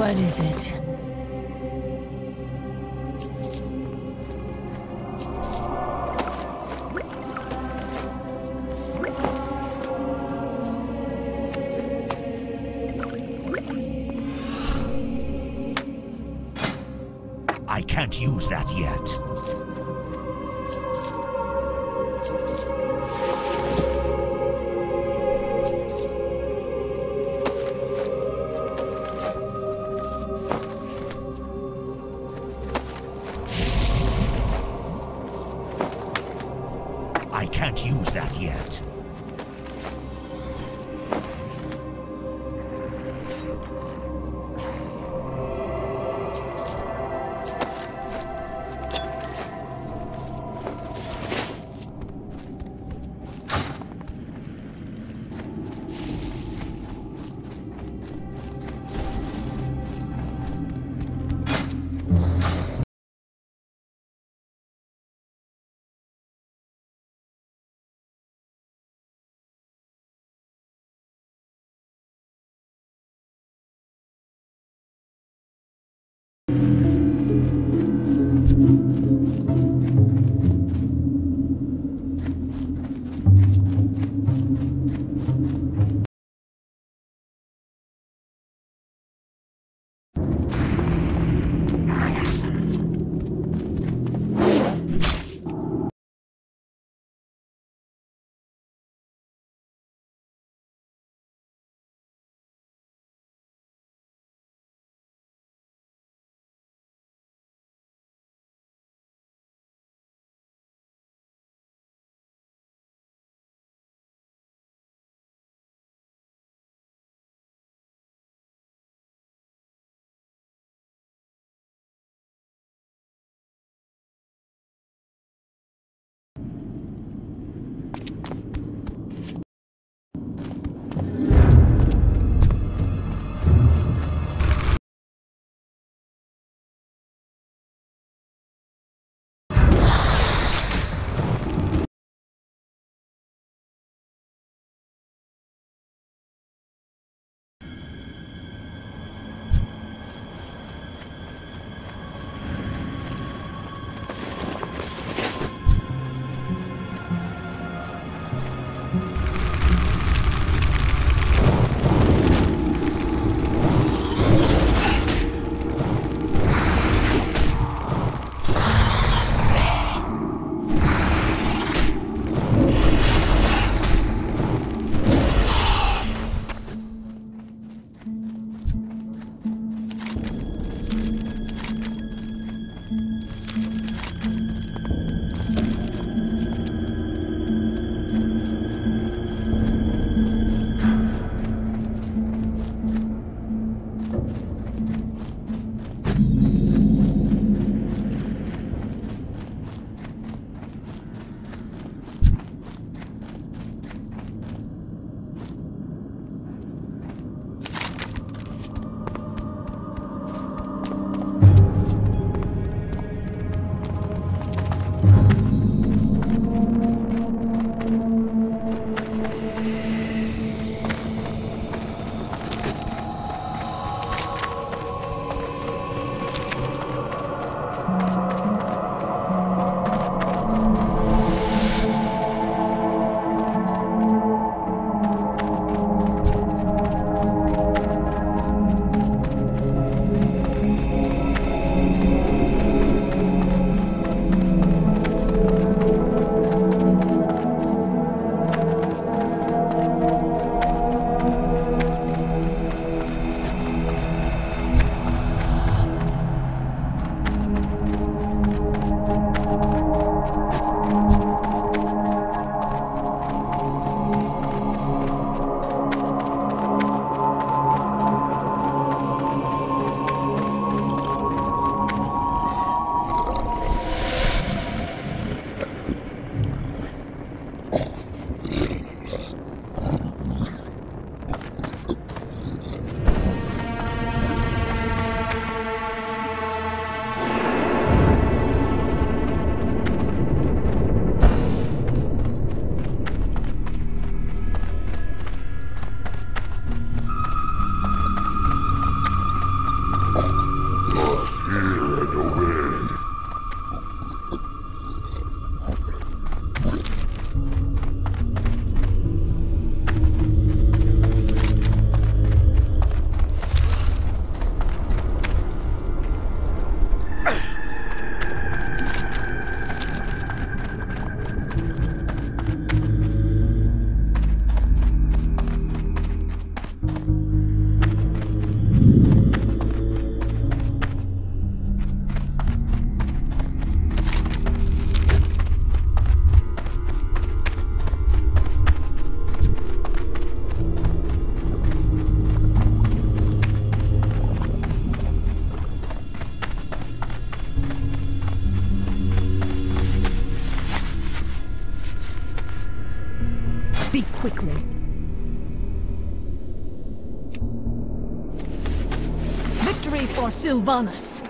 What is it? Música Sylvanas.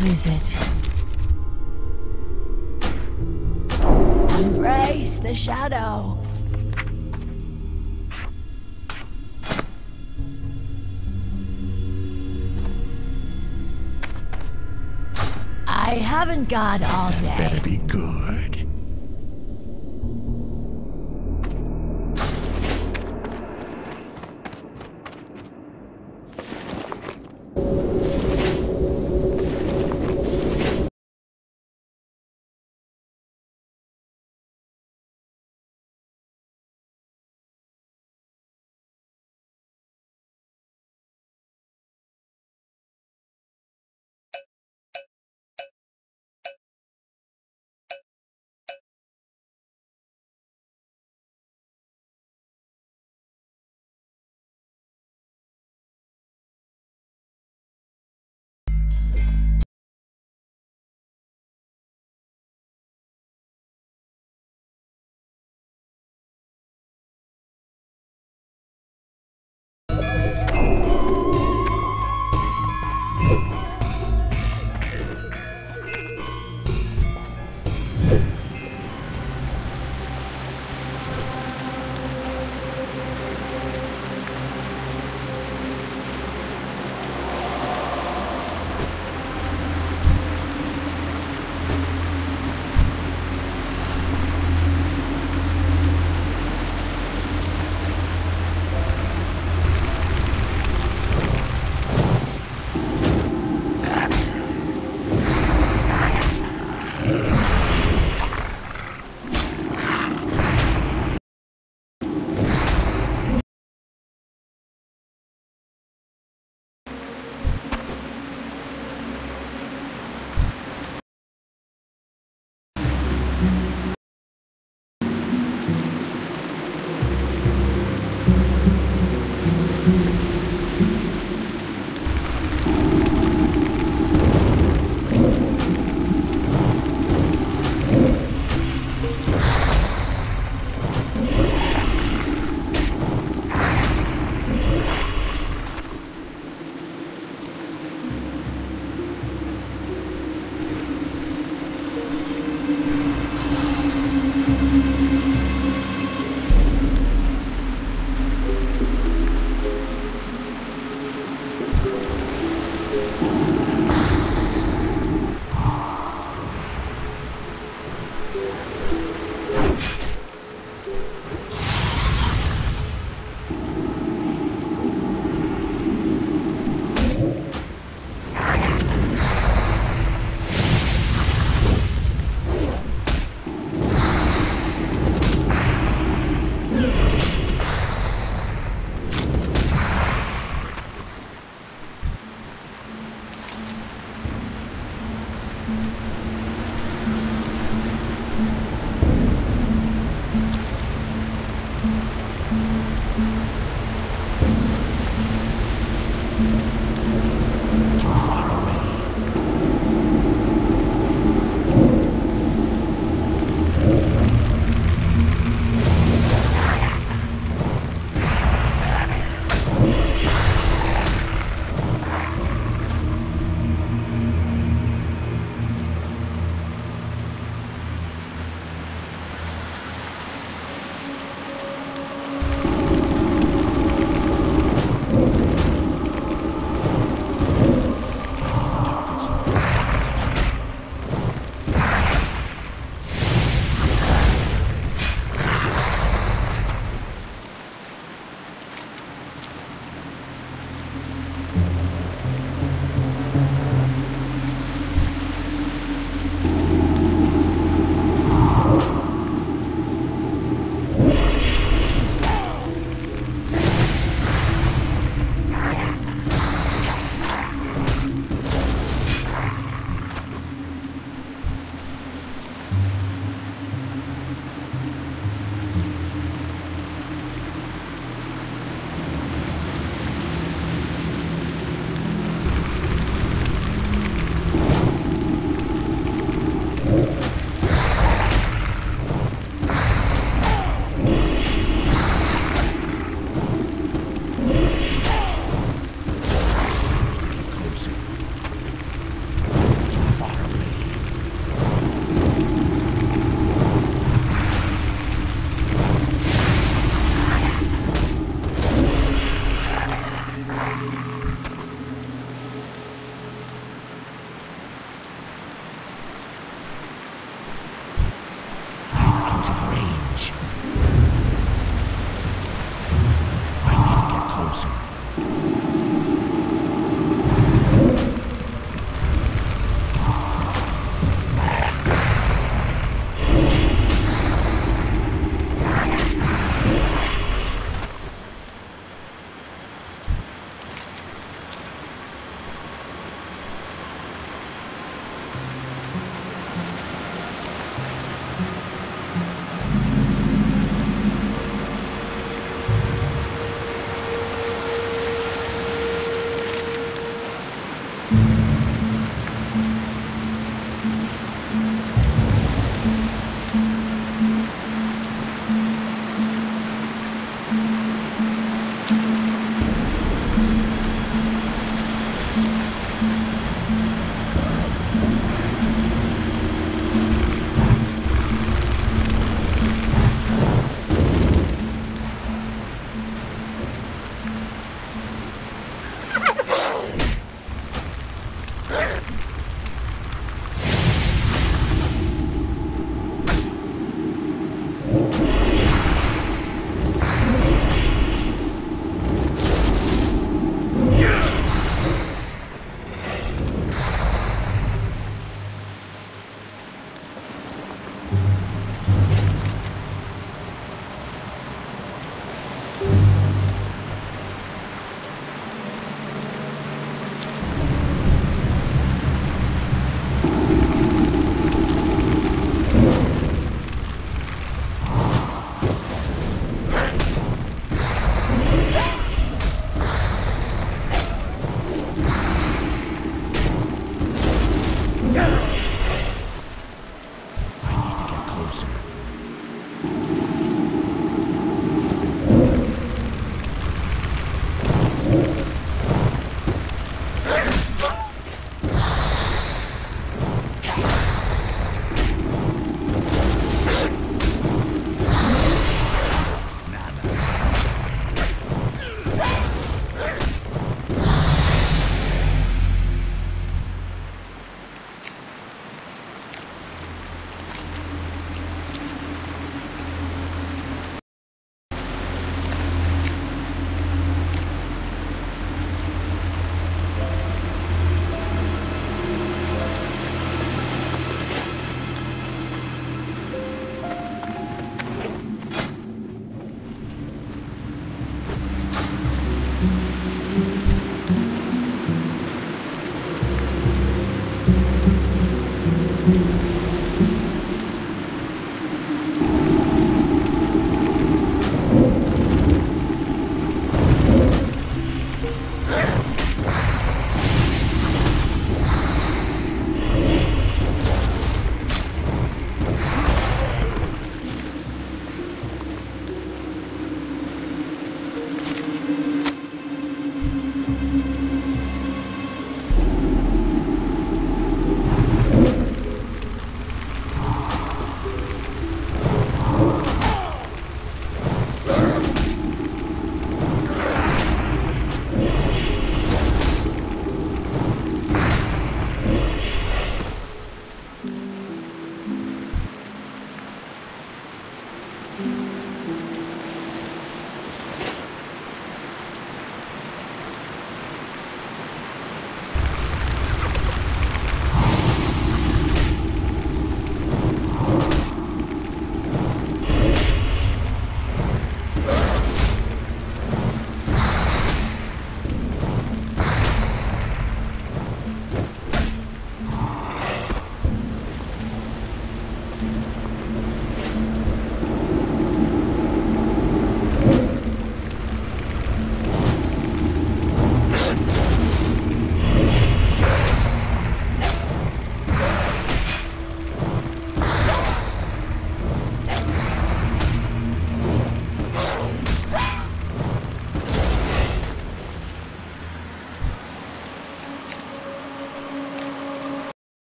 What is it? Embrace the shadow. I haven't got all day. That better be good.